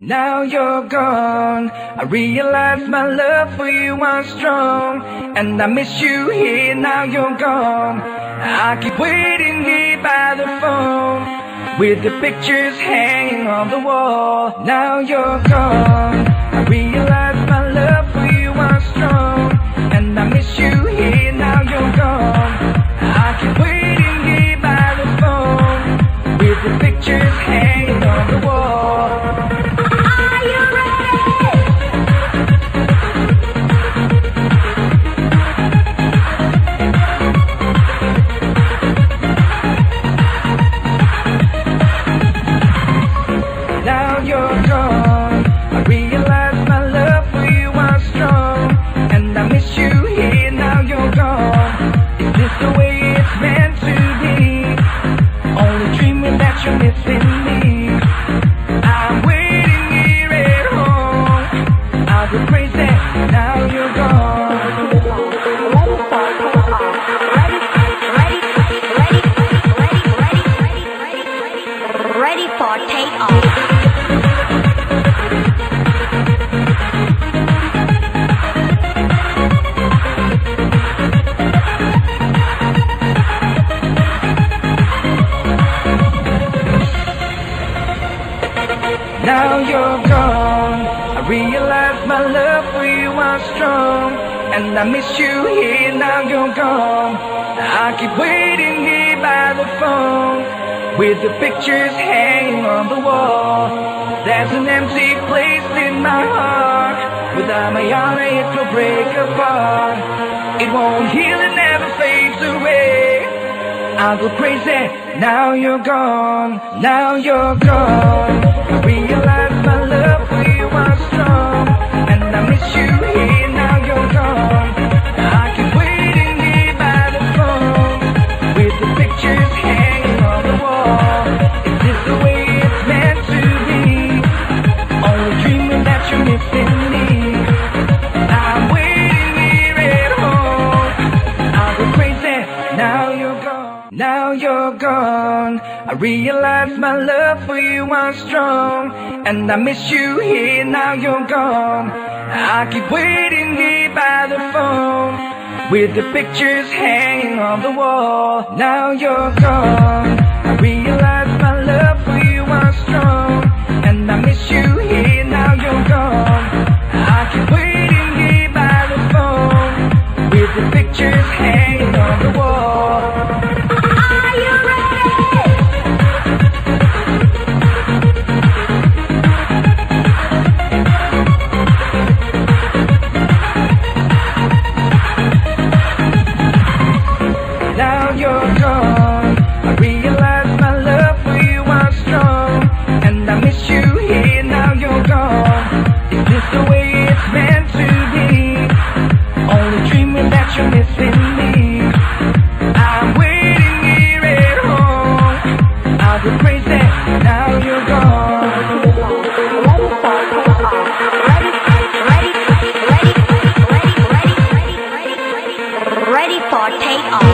Now you're gone. I realize my love for you was strong. And I miss you here, now you're gone. I keep waiting here by the phone. With the pictures hanging on the wall. Now you're gone. I realize my love for you was strong. And I miss you here, now you're gone. I keep waiting here by the phone. With the pictures hanging Now you're gone. I realize my love for you was strong. And I miss you here, now you're gone. I keep waiting here by the phone. With the pictures hanging on the wall. There's an empty place in my heart. Without my arm, it will break apart. It won't heal, I'll go crazy. Now you're gone. Now you're gone. I realize my love for you was strong. Gone. I realize my love for you was strong. And I miss you here. Now you're gone. I keep waiting here by the phone. With the pictures hanging on the wall. Now you're gone. I realize you're missing me. I'm waiting here at home. I crazy, now you're gone. Ready for takeoff.